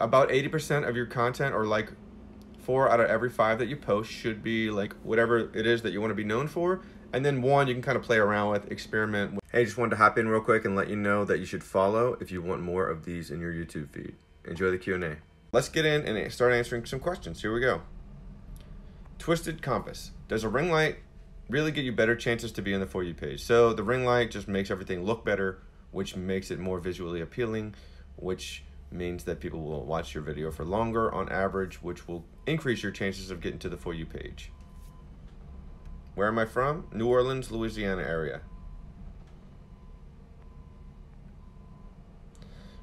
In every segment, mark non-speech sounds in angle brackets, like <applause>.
about 80% of your content or like four out of every five that you post should be like whatever it is that you want to be known for. And then one you can kind of play around with, experiment with. Hey, just wanted to hop in real quick and let you know that you should follow if you want more of these in your YouTube feed. Enjoy the Q&A. Let's get in and start answering some questions. Here we go. Twisted Compass. Does a ring light really get you better chances to be on the For You page? So the ring light just makes everything look better, which makes it more visually appealing, which means that people will watch your video for longer on average, which will increase your chances of getting to the For You page. Where am I from? New Orleans, Louisiana area.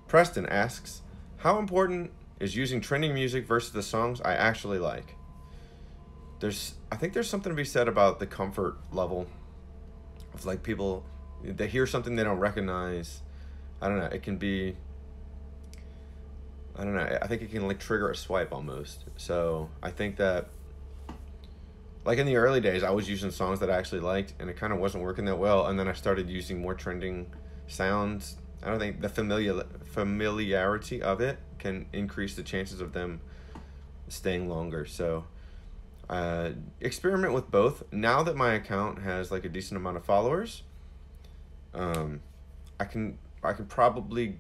Preston asks, how important is using trending music versus the songs I actually like? There's, I think there's something to be said about the comfort level of like people, they hear something they don't recognize. I don't know, it can be I don't know. I think it can like trigger a swipe almost. So I think that like in the early days, I was using songs that I actually liked, and it kind of wasn't working that well. And then I started using more trending sounds. I don't think the familiar familiarity of it can increase the chances of them staying longer. So uh, experiment with both. Now that my account has like a decent amount of followers, um, I can I can probably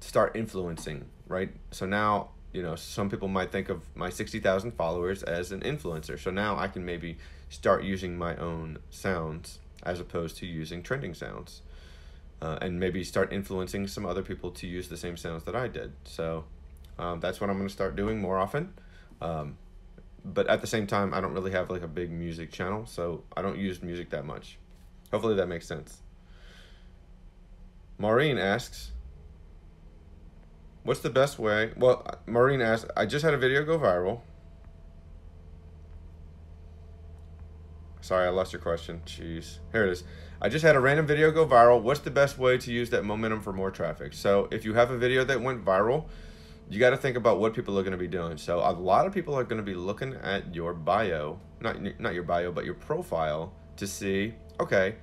start influencing, right? So now, you know, some people might think of my 60,000 followers as an influencer. So now I can maybe start using my own sounds as opposed to using trending sounds. Uh, and maybe start influencing some other people to use the same sounds that I did. So um, that's what I'm going to start doing more often. Um, but at the same time, I don't really have like a big music channel, so I don't use music that much. Hopefully that makes sense. Maureen asks, What's the best way? Well, Maureen asked, I just had a video go viral. Sorry, I lost your question. Jeez. Here it is. I just had a random video go viral. What's the best way to use that momentum for more traffic? So if you have a video that went viral, you got to think about what people are going to be doing. So a lot of people are going to be looking at your bio, not not your bio, but your profile to see, okay,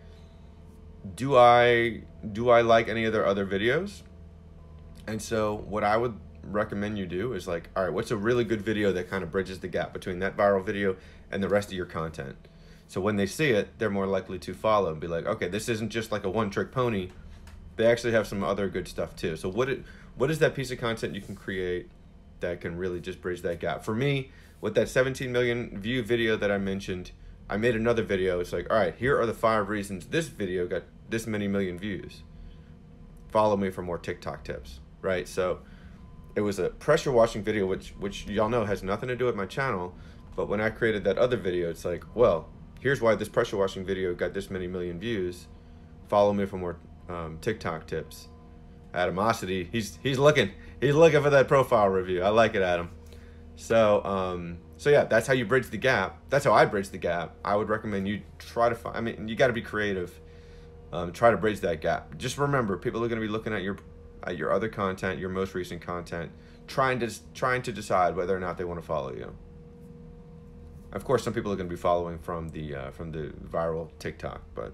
do I do I like any of their other videos? And so what I would recommend you do is like, all right, what's a really good video that kind of bridges the gap between that viral video and the rest of your content? So when they see it, they're more likely to follow and be like, okay, this isn't just like a one trick pony. They actually have some other good stuff too. So what it, what is that piece of content you can create that can really just bridge that gap? For me, with that 17 million view video that I mentioned, I made another video. It's like, all right, here are the five reasons this video got this many million views. Follow me for more TikTok tips right? So it was a pressure washing video, which which y'all know has nothing to do with my channel. But when I created that other video, it's like, well, here's why this pressure washing video got this many million views. Follow me for more um, TikTok tips. Adamosity, he's he's looking, he's looking for that profile review. I like it, Adam. So um, so yeah, that's how you bridge the gap. That's how I bridge the gap. I would recommend you try to find. I mean, you got to be creative. Um, try to bridge that gap. Just remember, people are going to be looking at your at your other content, your most recent content, trying to trying to decide whether or not they want to follow you. Of course, some people are going to be following from the uh, from the viral TikTok, but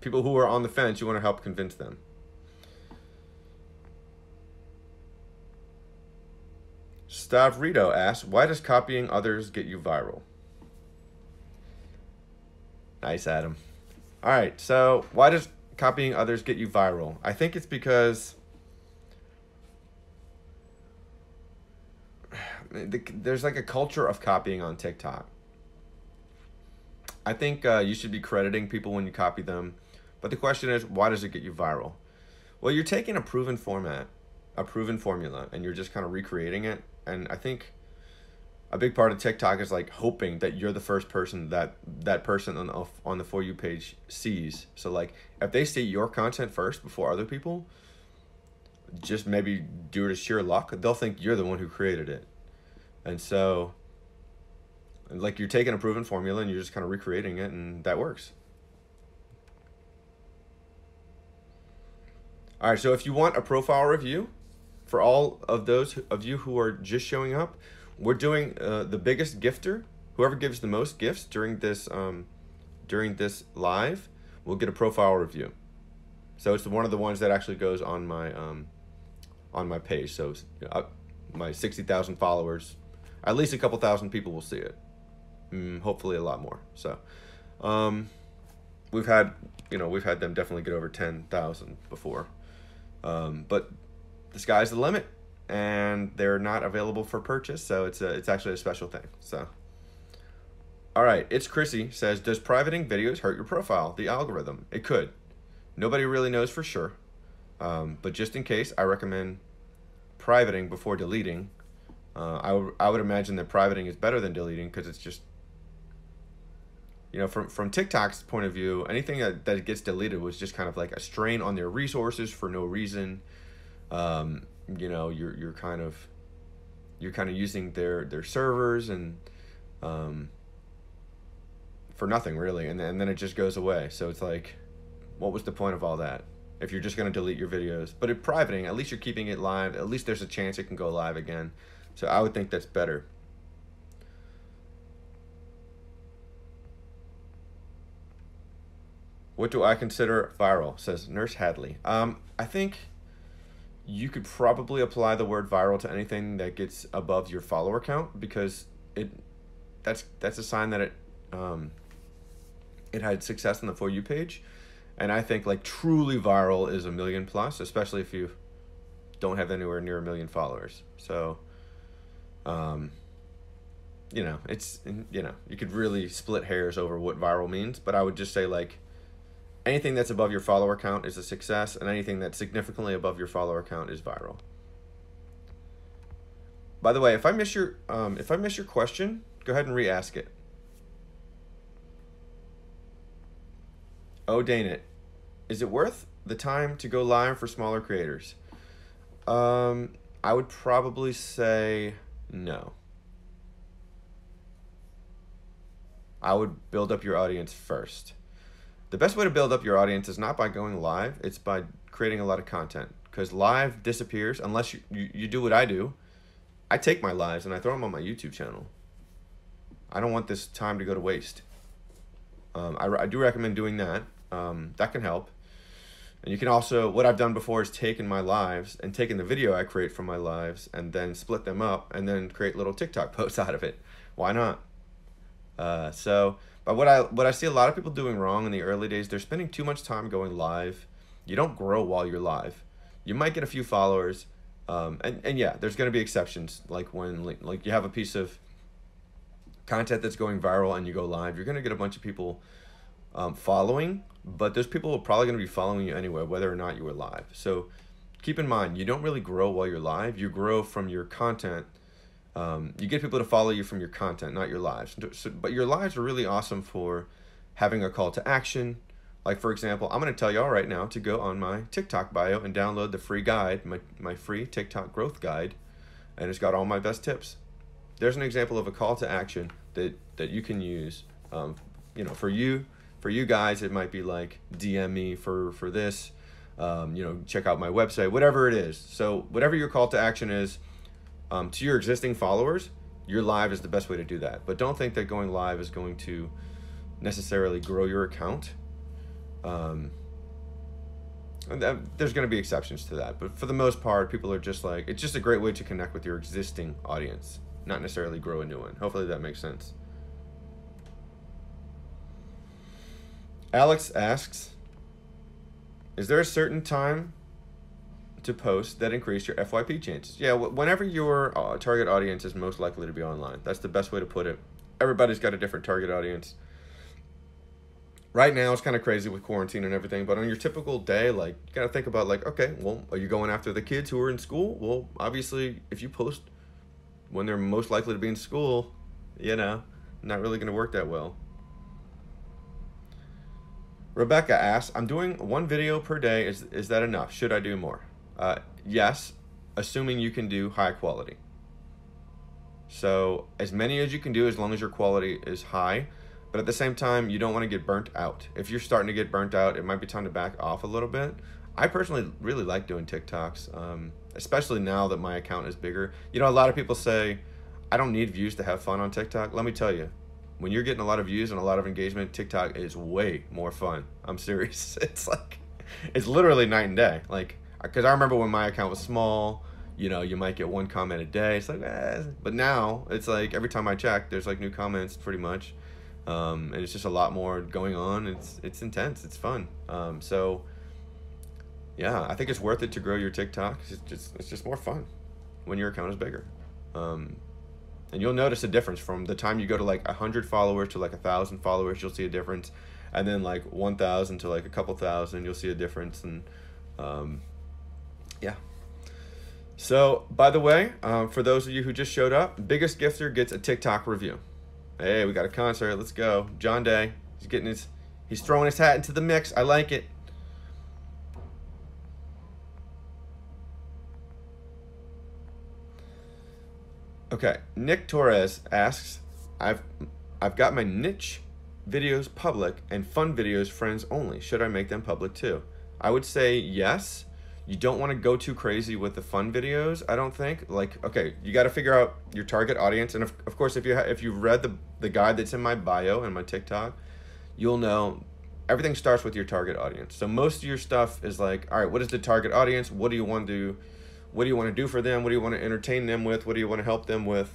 people who are on the fence, you want to help convince them. Stavrito asks, why does copying others get you viral? Nice, Adam. All right, so why does copying others get you viral? I think it's because there's like a culture of copying on TikTok. I think uh, you should be crediting people when you copy them. But the question is, why does it get you viral? Well, you're taking a proven format, a proven formula, and you're just kind of recreating it. And I think a big part of TikTok is like hoping that you're the first person that that person on the, on the for you page sees. So like if they see your content first before other people, just maybe due to sheer luck, they'll think you're the one who created it. And so like you're taking a proven formula and you're just kind of recreating it and that works. All right, so if you want a profile review for all of those of you who are just showing up, we're doing uh, the biggest gifter. Whoever gives the most gifts during this um, during this live will get a profile review. So it's one of the ones that actually goes on my um, on my page. So uh, my 60,000 followers, at least a couple thousand people will see it. Mm, hopefully a lot more. So um, we've had, you know, we've had them definitely get over 10,000 before. Um, but the sky's the limit and they're not available for purchase. So it's a, it's actually a special thing. So. All right, it's Chrissy says, does privating videos hurt your profile, the algorithm? It could. Nobody really knows for sure. Um, but just in case, I recommend privating before deleting. Uh, I, would, I would imagine that privating is better than deleting because it's just, you know, from, from TikTok's point of view, anything that, that gets deleted was just kind of like a strain on their resources for no reason. Um, you know, you're, you're kind of, you're kind of using their, their servers and, um, for nothing really. And, and then it just goes away. So it's like, what was the point of all that? If you're just going to delete your videos, but in privating, at least you're keeping it live. At least there's a chance it can go live again. So I would think that's better. What do I consider viral? Says Nurse Hadley. Um, I think you could probably apply the word viral to anything that gets above your follower count because it that's that's a sign that it um, it had success on the for you page and I think like truly viral is a million plus, especially if you don't have anywhere near a million followers. So, um, you know, it's you know you could really split hairs over what viral means, but I would just say like anything that's above your follower count is a success, and anything that's significantly above your follower count is viral. By the way, if I miss your um, if I miss your question, go ahead and re-ask it. Oh, dang it. Is it worth the time to go live for smaller creators? Um, I would probably say no. I would build up your audience first. The best way to build up your audience is not by going live, it's by creating a lot of content. Because live disappears unless you, you, you do what I do. I take my lives and I throw them on my YouTube channel. I don't want this time to go to waste. Um, I, I do recommend doing that. Um, that can help. And you can also, what I've done before is taken my lives and taken the video I create from my lives and then split them up and then create little TikTok <laughs> posts out of it. Why not? Uh, so, but what I what I see a lot of people doing wrong in the early days, they're spending too much time going live. You don't grow while you're live. You might get a few followers, um, and and yeah, there's going to be exceptions. Like when like, you have a piece of content that's going viral and you go live, you're going to get a bunch of people um, following, but those people are probably going to be following you anyway, whether or not you are live. So keep in mind, you don't really grow while you're live. You grow from your content. Um, you get people to follow you from your content, not your lives. So, but your lives are really awesome for having a call to action. Like, for example, I'm going to tell y'all right now to go on my TikTok bio and download the free guide, my, my free TikTok growth guide, and it's got all my best tips. There's an example of a call to action that, that you can use, um, you know, for you for you guys, it might be like DM me for for this. Um, you know, check out my website, whatever it is. So whatever your call to action is, um, to your existing followers, your live is the best way to do that. But don't think that going live is going to necessarily grow your account. Um, there's going to be exceptions to that, but for the most part, people are just like it's just a great way to connect with your existing audience, not necessarily grow a new one. Hopefully that makes sense. Alex asks, is there a certain time to post that increase your FYP chances? Yeah, whenever your uh, target audience is most likely to be online. That's the best way to put it. Everybody's got a different target audience. Right now, it's kind of crazy with quarantine and everything, but on your typical day, like, you got to think about, like, okay, well, are you going after the kids who are in school? Well, obviously, if you post when they're most likely to be in school, you know, not really going to work that well. Rebecca asks, I'm doing one video per day. Is, is that enough? Should I do more? Uh, yes, assuming you can do high quality. So as many as you can do as long as your quality is high. But at the same time, you don't want to get burnt out. If you're starting to get burnt out, it might be time to back off a little bit. I personally really like doing TikToks, um, especially now that my account is bigger. You know, a lot of people say, I don't need views to have fun on TikTok. Let me tell you, when you're getting a lot of views and a lot of engagement, TikTok is way more fun. I'm serious. <laughs> It's like, it's literally night and day. Like, because I remember when my account was small, you know, you might get one comment a day. It's like, eh. but now it's like every time I check, there's like new comments pretty much, um, and it's just a lot more going on. It's it's intense. It's fun. Um, so yeah, I think it's worth it to grow your TikTok. It's just it's just more fun when your account is bigger. Um, and you'll notice a difference from the time you go to like 100 followers to like a 1000 followers you'll see a difference and then like 1000 to like a couple thousand you'll see a difference and um, yeah so by the way um, for those of you who just showed up biggest gifter gets a tiktok review hey we got a concert let's go john day he's getting his he's throwing his hat into the mix i like it Okay, Nick Torres asks, I've I've got my niche videos public and fun videos friends only. Should I make them public too? I would say yes. You don't want to go too crazy with the fun videos, I don't think. Like, okay, you got to figure out your target audience and of, of course if you if you've read the the guide that's in my bio and my TikTok, you'll know everything starts with your target audience. So most of your stuff is like, all right, what is the target audience? What do you want to do? what do you want to do for them? What do you want to entertain them with? What do you want to help them with?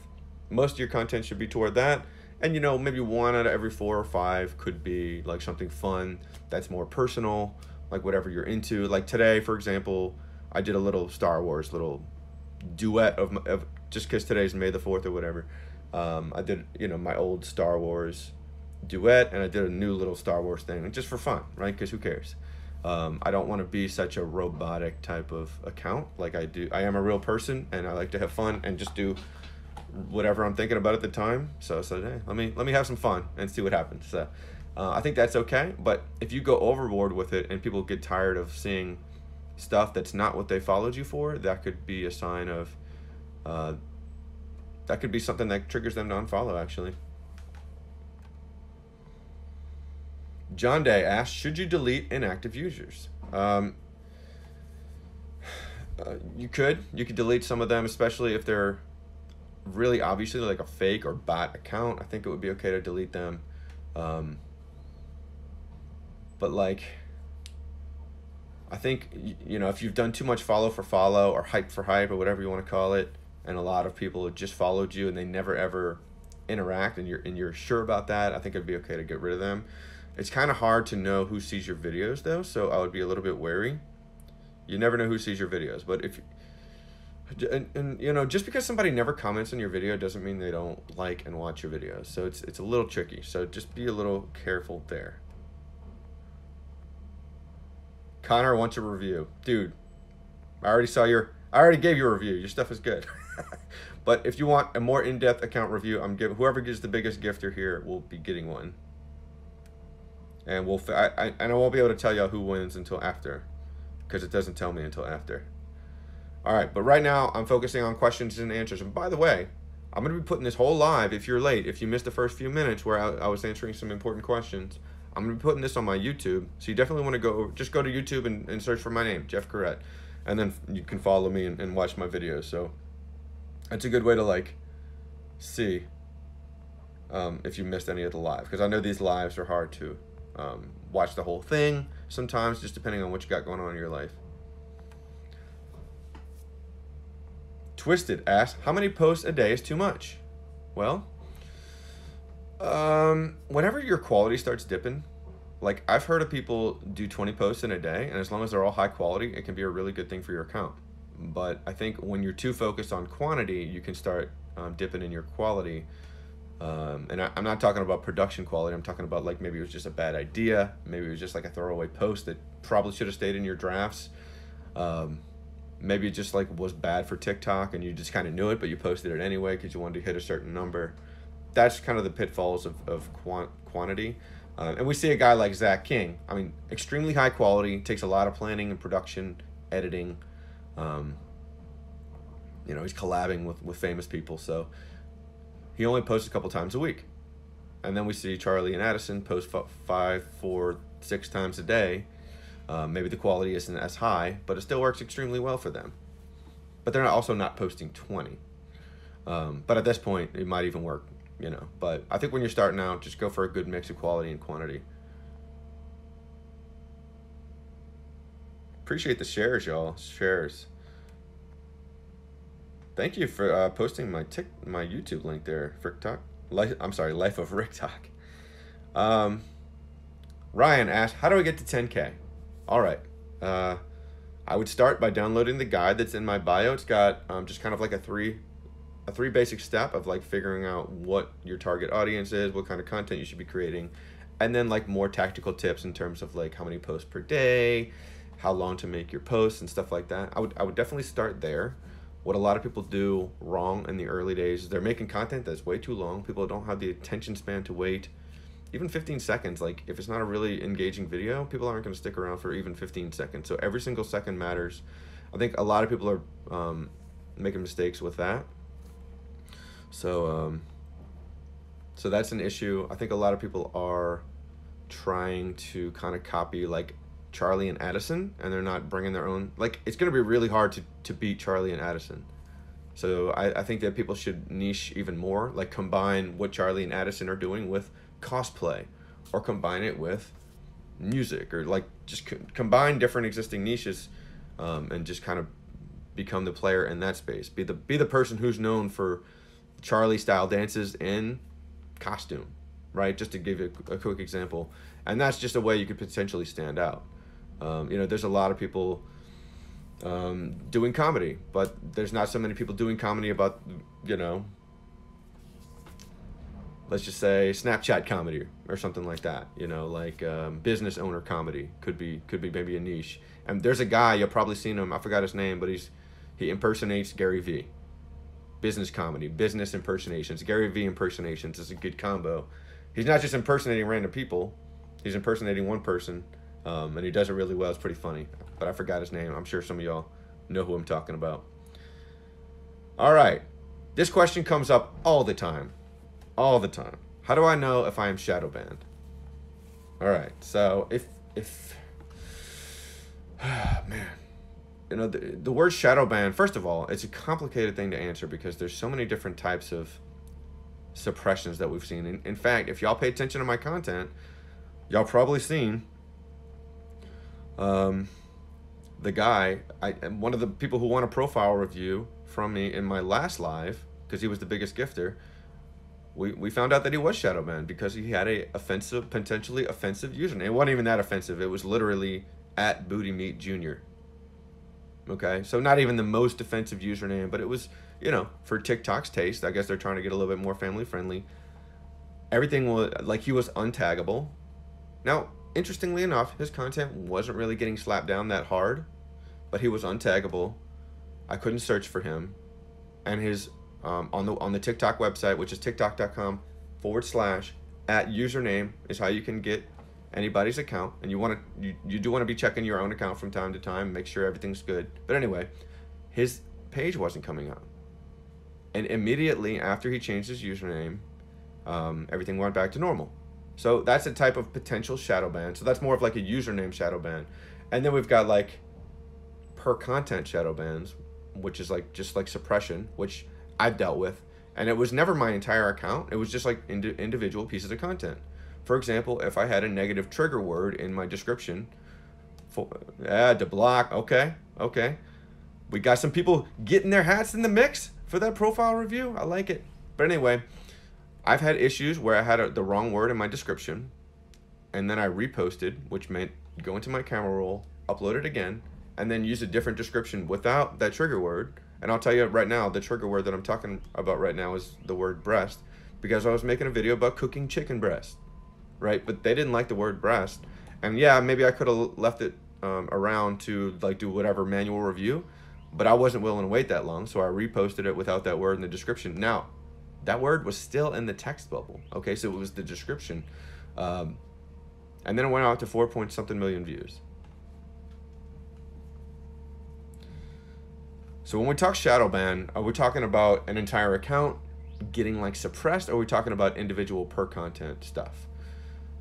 Most of your content should be toward that. And you know, maybe one out of every four or five could be like something fun that's more personal, like whatever you're into. Like today, for example, I did a little Star Wars little duet of, of just because today's May the 4th or whatever. Um, I did, you know, my old Star Wars duet and I did a new little Star Wars thing just for fun, right? Because who cares? Um, I don't want to be such a robotic type of account. Like I do, I am a real person, and I like to have fun and just do whatever I'm thinking about at the time. So I said, hey, let me let me have some fun and see what happens. So uh, I think that's okay. But if you go overboard with it and people get tired of seeing stuff that's not what they followed you for, that could be a sign of uh, that could be something that triggers them to unfollow. Actually. John Day asks, should you delete inactive users? Um, <sighs> uh, you could. You could delete some of them, especially if they're really obviously like a fake or bot account. I think it would be okay to delete them. Um, but like, I think, you know, if you've done too much follow for follow or hype for hype or whatever you want to call it, and a lot of people just followed you and they never ever interact and you're, and you're sure about that, I think it'd be okay to get rid of them. It's kind of hard to know who sees your videos though, so I would be a little bit wary. You never know who sees your videos, but if and, and you know just because somebody never comments on your video doesn't mean they don't like and watch your videos. So it's it's a little tricky. So just be a little careful there. Connor wants a review. Dude, I already saw your I already gave you a review. Your stuff is good. <laughs> but if you want a more in-depth account review, I'm giving whoever gives the biggest gifter here will be getting one and we'll I, I and I won't be able to tell y'all who wins until after, because it doesn't tell me until after. All right, but right now I'm focusing on questions and answers. And by the way, I'm gonna be putting this whole live. If you're late, if you missed the first few minutes where I, I was answering some important questions, I'm gonna be putting this on my YouTube. So you definitely want to go just go to YouTube and, and search for my name, Jeff Couret, and then you can follow me and, and watch my videos. So that's a good way to like see um, if you missed any of the live because I know these lives are hard to um, watch the whole thing sometimes, just depending on what you got going on in your life. Twisted asks, how many posts a day is too much? Well, um, whenever your quality starts dipping, like I've heard of people do 20 posts in a day, and as long as they're all high quality, it can be a really good thing for your account. But I think when you're too focused on quantity, you can start um, dipping in your quality um, and I, am not talking about production quality. I'm talking about like maybe it was just a bad idea. Maybe it was just like a throwaway post that probably should have stayed in your drafts. Um, maybe it just like was bad for TikTok and you just kind of knew it, but you posted it anyway because you wanted to hit a certain number. That's kind of the pitfalls of, of quant- quantity. Uh, and we see a guy like Zach King. I mean, extremely high quality, takes a lot of planning and production, editing. Um, you know, he's collabing with, with famous people. So he only posts a couple times a week. And then we see Charlie and Addison post five, four, six times a day. Uh, maybe the quality isn't as high, but it still works extremely well for them. But they're also not posting 20. Um, but at this point, it might even work, you know. But I think when you're starting out, just go for a good mix of quality and quantity. Appreciate the shares, y'all. Shares. Thank you for uh, posting my tick my YouTube link there, Frick Talk. Life, I'm sorry, Life of Rick Talk. Um, Ryan asked, "How do I get to 10k?" All right. Uh, I would start by downloading the guide that's in my bio. It's got um, just kind of like a three a three basic step of like figuring out what your target audience is, what kind of content you should be creating, and then like more tactical tips in terms of like how many posts per day, how long to make your posts and stuff like that. I would I would definitely start there. What a lot of people do wrong in the early days is they're making content that's way too long. People don't have the attention span to wait even 15 seconds like if it's not a really engaging video people aren't going to stick around for even 15 seconds so every single second matters i think a lot of people are um, making mistakes with that so um, so that's an issue. I think a lot of people are trying to kind of copy like Charlie and Addison, and they're not bringing their own. Like it's gonna be really hard to to beat Charlie and Addison. So I, I think that people should niche even more, like combine what Charlie and Addison are doing with cosplay, or combine it with music, or like just co- combine different existing niches, um, and just kind of become the player in that space. Be the be the person who's known for Charlie style dances in costume, right? Just to give you a, a quick example. And that's just a way you could potentially stand out. Um, you know, there's a lot of people um, doing comedy, but there's not so many people doing comedy about, you know, let's just say Snapchat comedy or something like that. You know, like um, business owner comedy could be could be maybe a niche. And there's a guy you've probably seen him. I forgot his name, but he's he impersonates Gary Vee business comedy, business impersonations. Gary Vee impersonations is a good combo. He's not just impersonating random people, he's impersonating one person, um, and he does it really well. It's pretty funny. But I forgot his name. I'm sure some of y'all know who I'm talking about. All right. This question comes up all the time. All the time. How do I know if I am shadow banned? All right. So if if <sighs> man, you know the, the word shadow ban first of all it's a complicated thing to answer because there's so many different types of suppressions that we've seen. In, in fact if y'all pay attention to my content y'all probably seen um, the guy I one of the people who won a profile review from me in my last live because he was the biggest gifter we, we found out that he was shadow banned because he had a offensive potentially offensive username. It wasn't even that offensive. It was literally at booty meat junior Okay, so not even the most offensive username, but it was, you know, for TikTok's taste. I guess they're trying to get a little bit more family friendly. Everything was like he was untaggable. Now, interestingly enough, his content wasn't really getting slapped down that hard, but he was untaggable. I couldn't search for him, and his um, on the on the TikTok website, which is tiktok.com forward slash at username is how you can get anybody's account and you want to you, you do want to be checking your own account from time to time make sure everything's good. But anyway his page wasn't coming up. And immediately after he changed his username um, everything went back to normal. So that's a type of potential shadow ban. So that's more of like a username shadow ban. And then we've got like per content shadow bans which is like just like suppression which i've dealt with. And it was never my entire account. It was just like ind- individual pieces of content for example, if I had a negative trigger word in my description, for, add to block, okay, okay. We got some people getting their hats in the mix for that profile review. I like it. But anyway, I've had issues where I had a, the wrong word in my description, and then I reposted, which meant go into my camera roll, upload it again, and then use a different description without that trigger word. And I'll tell you right now, the trigger word that I'm talking about right now is the word breast, because I was making a video about cooking chicken breast right? But they didn't like the word breast. And yeah, maybe I could have left it um, around to like do whatever manual review, but I wasn't willing to wait that long, so I reposted it without that word in the description. Now, that word was still in the text bubble. Okay, so it was the description, um, and then it went out to four point something million views. So when we talk shadow ban, are we talking about an entire account getting like suppressed, or are we talking about individual per content stuff?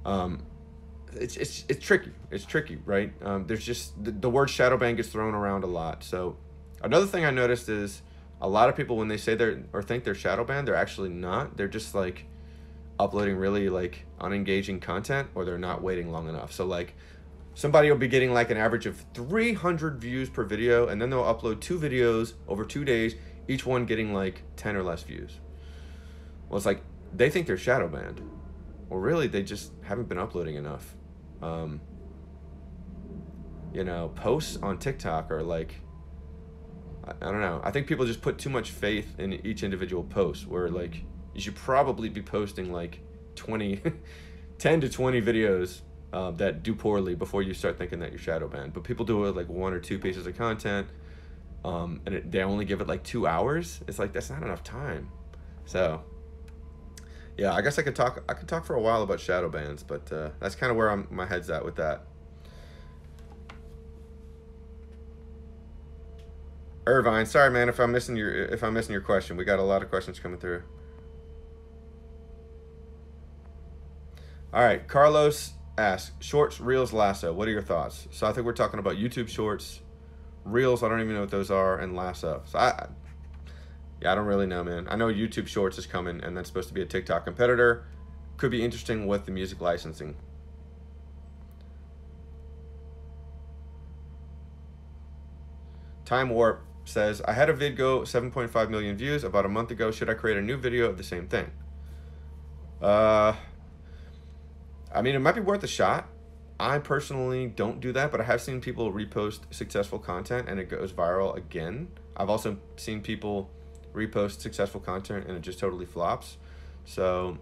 Um, it's, it's, it's tricky. It's tricky, right? Um, there's just the, the word shadow ban gets thrown around a lot. So another thing I noticed is a lot of people when they say they're or think they're shadow banned, they're actually not. They're just like uploading really like unengaging content or they're not waiting long enough. So like somebody will be getting like an average of 300 views per video and then they'll upload two videos over two days each one getting like 10 or less views well it's like they think they're shadow banned well really they just haven't been uploading enough um, you know posts on tiktok are like I, I don't know i think people just put too much faith in each individual post where like you should probably be posting like 20 <laughs> 10 to 20 videos um, that do poorly before you start thinking that you're shadow banned. But people do it with like one or two pieces of content, um, and it, they only give it like two hours. It's like that's not enough time. So, yeah, I guess I could talk. I could talk for a while about shadow bans, but uh, that's kind of where I'm, my head's at with that. Irvine, sorry man if I'm missing your if I'm missing your question. We got a lot of questions coming through. All right, Carlos asks, shorts, reels, lasso. What are your thoughts? So I think we're talking about YouTube shorts, reels. I don't even know what those are, and lasso. So I, yeah, I don't really know, man. I know YouTube shorts is coming, and that's supposed to be a TikTok competitor. Could be interesting with the music licensing. Time Warp says, I had a vid go 7.5 million views about a month ago. Should I create a new video of the same thing? Uh, I mean, it might be worth a shot. I personally don't do that, but I have seen people repost successful content and it goes viral again. I've also seen people repost successful content and it just totally flops. So,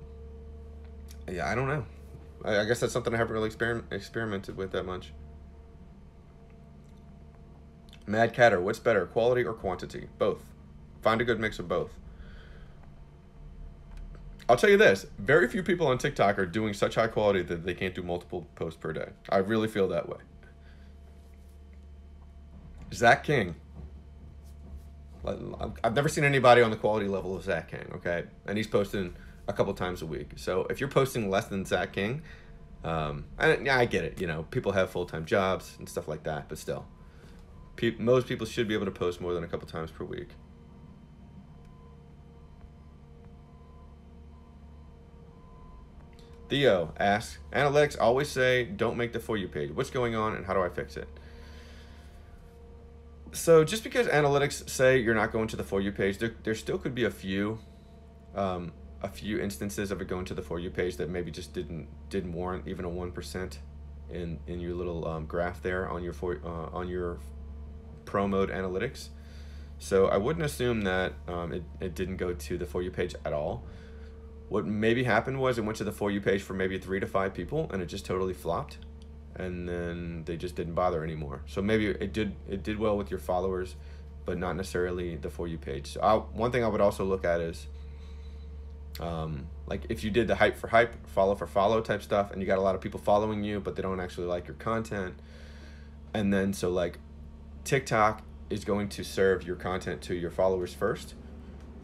yeah, I don't know. I, I guess that's something I haven't really exper- experimented with that much. Mad Catter, what's better, quality or quantity? Both. Find a good mix of both. I'll tell you this: very few people on TikTok are doing such high quality that they can't do multiple posts per day. I really feel that way. Zach King. I've never seen anybody on the quality level of Zach King. Okay, and he's posting a couple times a week. So if you're posting less than Zach King, um, and yeah, I get it. You know, people have full time jobs and stuff like that, but still, pe- most people should be able to post more than a couple times per week. Theo asks, analytics always say don't make the for you page. What's going on and how do I fix it? So just because analytics say you're not going to the for you page, there, there still could be a few um, a few instances of it going to the for you page that maybe just didn't didn't warrant even a one percent in in your little um, graph there on your for uh, on your pro mode analytics. So I wouldn't assume that um, it, it didn't go to the for you page at all. What maybe happened was it went to the For You page for maybe three to five people and it just totally flopped. And then they just didn't bother anymore. So maybe it did it did well with your followers, but not necessarily the For You page. So I, one thing I would also look at is um, like if you did the hype for hype, follow for follow type stuff, and you got a lot of people following you, but they don't actually like your content. And then so like TikTok is going to serve your content to your followers first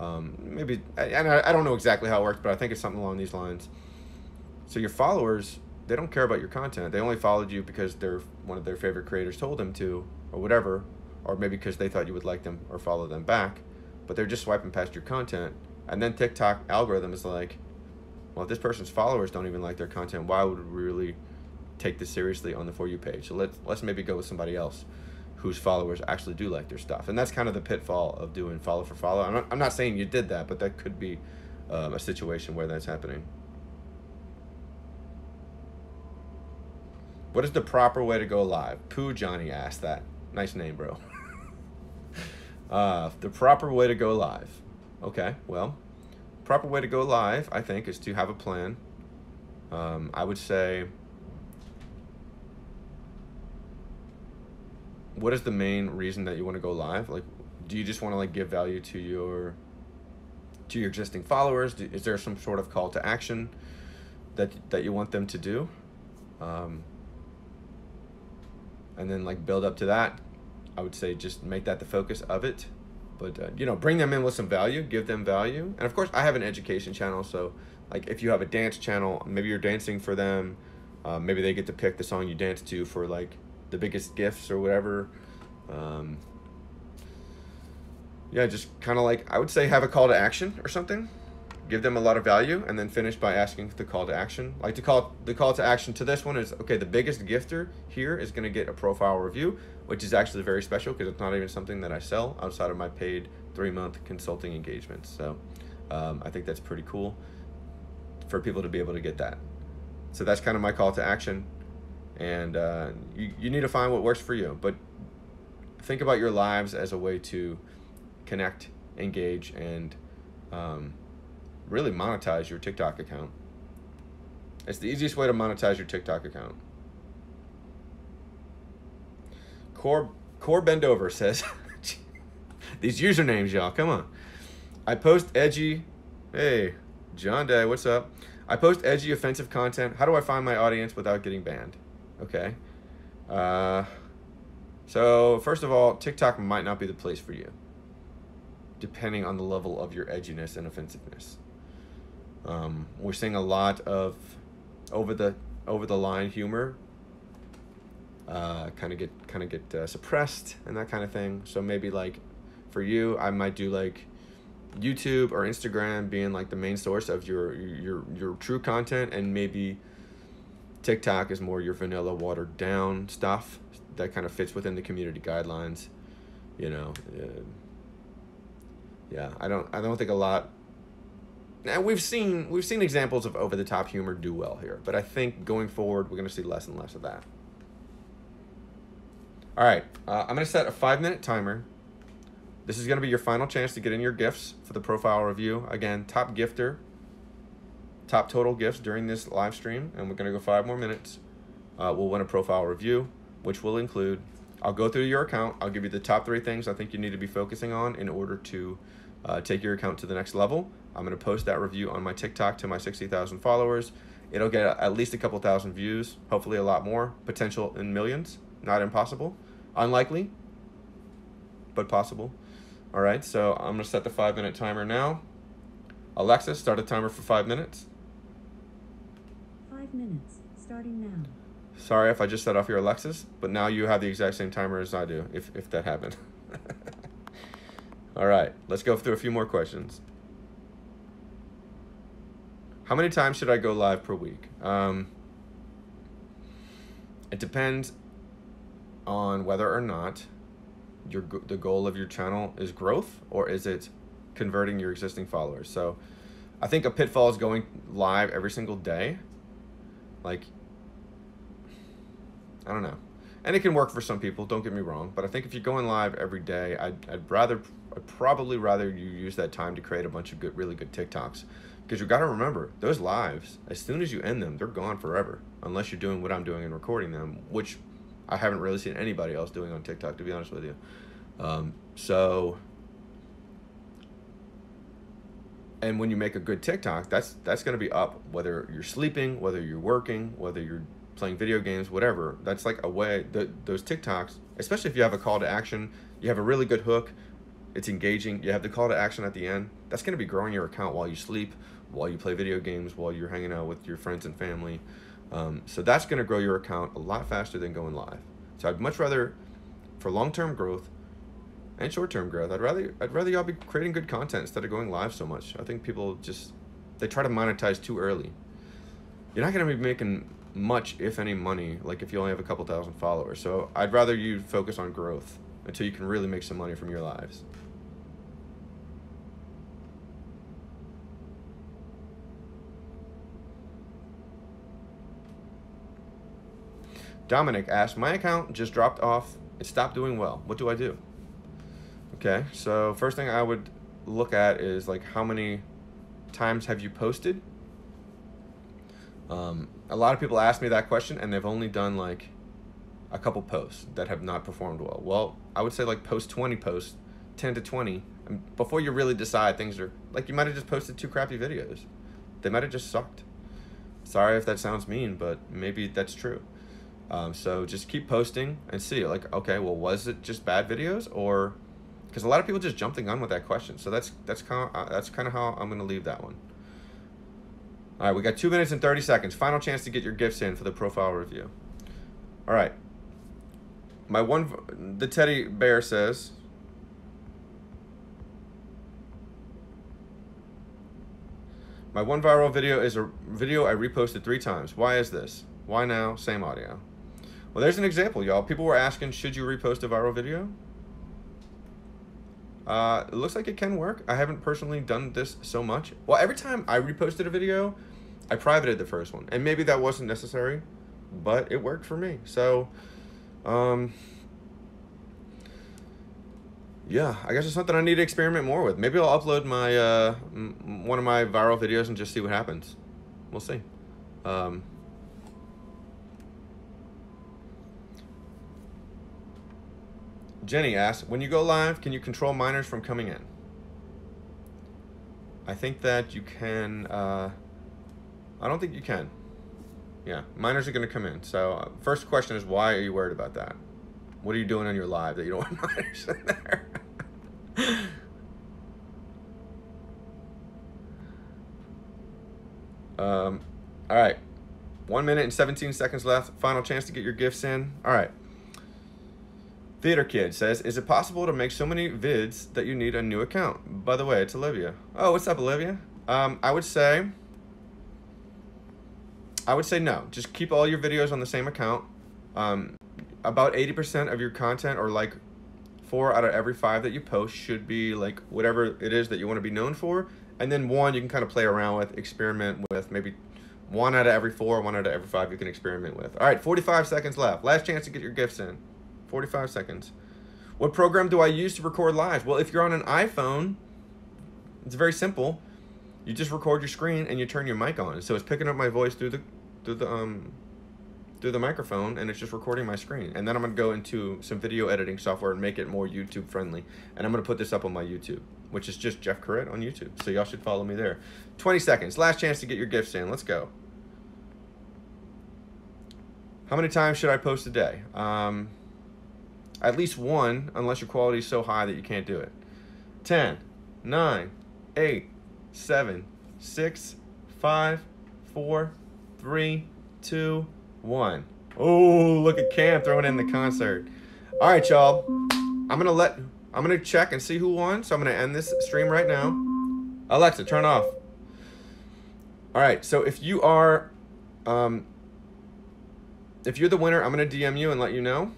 um, maybe, and I, I don't know exactly how it works, but I think it's something along these lines. So your followers, they don't care about your content. They only followed you because they're one of their favorite creators told them to, or whatever, or maybe because they thought you would like them or follow them back. But they're just swiping past your content, and then TikTok algorithm is like, well, if this person's followers don't even like their content, why would we really take this seriously on the for you page? So let's let's maybe go with somebody else whose followers actually do like their stuff. And that's kind of the pitfall of doing follow for follow. I'm not, I'm not saying you did that, but that could be um, a situation where that's happening. What is the proper way to go live? Pooh Johnny asked that. Nice name, bro. <laughs> uh, the proper way to go live. Okay, well, proper way to go live, I think, is to have a plan. Um, I would say what is the main reason that you want to go live? Like, do you just want to like give value to your to your existing followers? Is there some sort of call to action that that you want them to do? Um, and then like build up to that. I would say just make that the focus of it. But uh, you know, bring them in with some value, give them value, and of course, I have an education channel. So, like, if you have a dance channel, maybe you're dancing for them. Uh, maybe they get to pick the song you dance to for like the biggest gifts or whatever. Um, yeah, just kind of like I would say have a call to action or something. Give them a lot of value, and then finish by asking the call to action. Like to call the call to action to this one is okay. The biggest gifter here is going to get a profile review, which is actually very special because it's not even something that I sell outside of my paid three month consulting engagements. So um, I think that's pretty cool for people to be able to get that. So that's kind of my call to action, and uh, you you need to find what works for you, but think about your lives as a way to connect, engage, and um, really monetize your TikTok account. It's the easiest way to monetize your TikTok account. Core Core Bendover says, <laughs> these usernames, y'all, come on. I post edgy, hey, John Day, what's up? I post edgy, offensive content. How do I find my audience without getting banned? Okay. Uh, so, first of all, TikTok might not be the place for you, depending on the level of your edginess and offensiveness. Um, we're seeing a lot of over the over the line humor uh, kind of get kind of get uh, suppressed and that kind of thing. So maybe like for you, I might do like YouTube or Instagram being like the main source of your your your true content, and maybe TikTok is more your vanilla watered down stuff that kind of fits within the community guidelines. You know, uh, yeah, I don't I don't think a lot. Now we've seen we've seen examples of over the top humor do well here, but I think going forward we're gonna see less and less of that. All right, uh, I'm gonna set a five minute timer. This is gonna be your final chance to get in your gifts for the profile review. Again, top gifter, top total gifts during this live stream, and we're gonna go five more minutes. Uh, we'll win a profile review which will include I'll go through your account. I'll give you the top three things I think you need to be focusing on in order to uh, take your account to the next level. I'm going to post that review on my TikTok to my 60,000 followers. It'll get at least a couple thousand views, hopefully a lot more, potential in millions. Not impossible. Unlikely, but possible. All right, so I'm going to set the five minute timer now. Alexa, start a timer for five minutes. Five minutes, starting now. Sorry if I just set off your Alexas, but now you have the exact same timer as I do, if, if that happened. <laughs> All right, let's go through a few more questions. How many times should I go live per week? Um, it depends on whether or not your the goal of your channel is growth or is it converting your existing followers. So I think a pitfall is going live every single day. Like I don't know. And it can work for some people, don't get me wrong. But I think if you're going live every day, I'd, I'd rather, I'd probably rather you use that time to create a bunch of good, really good TikToks. Because you got to remember, those lives, as soon as you end them, they're gone forever. Unless you're doing what I'm doing and recording them, which I haven't really seen anybody else doing on TikTok, to be honest with you. Um, so, and when you make a good TikTok, that's that's going to be up whether you're sleeping, whether you're working, whether you're playing video games, whatever. That's like a way that those TikToks, especially if you have a call to action, you have a really good hook, it's engaging, you have the call to action at the end. That's going to be growing your account while you sleep, while you play video games, while you're hanging out with your friends and family. Um, so that's going to grow your account a lot faster than going live. So I'd much rather, for long-term growth and short-term growth, I'd rather I'd rather y'all be creating good content instead of going live so much. I think people just they try to monetize too early. You're not going to be making much, if any, money, like if you only have a couple thousand followers. So I'd rather you focus on growth until you can really make some money from your lives. Dominic asked, my account just dropped off. It stopped doing well. What do I do? Okay, so first thing I would look at is like how many times have you posted um, a lot of people ask me that question and they've only done like a couple posts that have not performed well. Well, I would say like post 20 posts, 10 to 20, and before you really decide things are like you might have just posted two crappy videos. They might have just sucked. Sorry if that sounds mean, but maybe that's true. Um, so just keep posting and see like, okay, well, was it just bad videos or because a lot of people just jump the gun with that question. So that's that's kind of uh, that's kind of how I'm gonna leave that one. All right, we got two minutes and 30 seconds. Final chance to get your gifts in for the profile review. All right. My one, the teddy bear says, My one viral video is a video I reposted three times. Why is this? Why now? Same audio. Well, there's an example, y'all. People were asking, should you repost a viral video? Uh, it looks like it can work. I haven't personally done this so much. Well, every time I reposted a video, I privated the first one. And maybe that wasn't necessary, but it worked for me. So, um, yeah, I guess it's something I need to experiment more with. Maybe I'll upload my uh, one of my viral videos and just see what happens. We'll see. Um, Jenny asks, when you go live, can you control minors from coming in? I think that you can. Uh, I don't think you can. Yeah, minors are going to come in. So, uh, first question is, why are you worried about that? What are you doing on your live that you don't <laughs> want minors in there? <laughs> um, all right. One minute and 17 seconds left. Final chance to get your gifts in. All right. Theater Kid says, Is it possible to make so many vids that you need a new account? By the way, it's Olivia. Oh, what's up, Olivia? Um, I would say, I would say no. Just keep all your videos on the same account. Um, about 80% of your content, or like four out of every five that you post, should be like whatever it is that you want to be known for. And then one you can kind of play around with, experiment with, maybe one out of every four, one out of every five you can experiment with. All right, 45 seconds left. Last chance to get your gifts in. 45 seconds. What program do I use to record live? Well, if you're on an iPhone, it's very simple. You just record your screen and you turn your mic on. So it's picking up my voice through the through the um through the microphone and it's just recording my screen. And then I'm gonna go into some video editing software and make it more YouTube friendly. And I'm gonna put this up on my YouTube, which is just Jeff Couret on YouTube. So y'all should follow me there. 20 seconds. Last chance to get your gifts in. Let's go. How many times should I post a day? Um, at least one, unless your quality is so high that you can't do it. 10, 9, 8, 7, 6, 5, 4, 3, 2, 1. Oh, look at Cam throwing in the concert. All right, y'all. I'm going to let, I'm going to check and see who won. So I'm going to end this stream right now. Alexa, turn off. All right, so if you are, um, if you're the winner, I'm going to DM you and let you know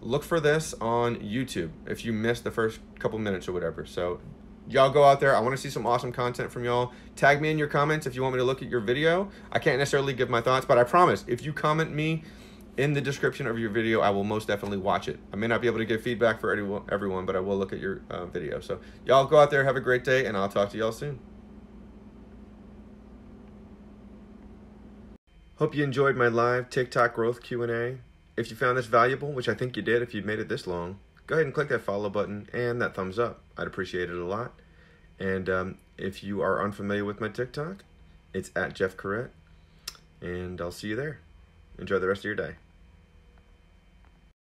look for this on YouTube if you missed the first couple minutes or whatever. So y'all go out there. I want to see some awesome content from y'all. Tag me in your comments if you want me to look at your video. I can't necessarily give my thoughts, but I promise if you comment me in the description of your video, I will most definitely watch it. I may not be able to give feedback for everyone, but I will look at your uh, video. So y'all go out there, have a great day, and I'll talk to y'all soon. Hope you enjoyed my live TikTok growth Q&A. If you found this valuable, which I think you did if you made it this long, go ahead and click that follow button and that thumbs up. I'd appreciate it a lot. And um, if you are unfamiliar with my TikTok, it's at Jeff Couret. And I'll see you there. Enjoy the rest of your day.